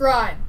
subscribe.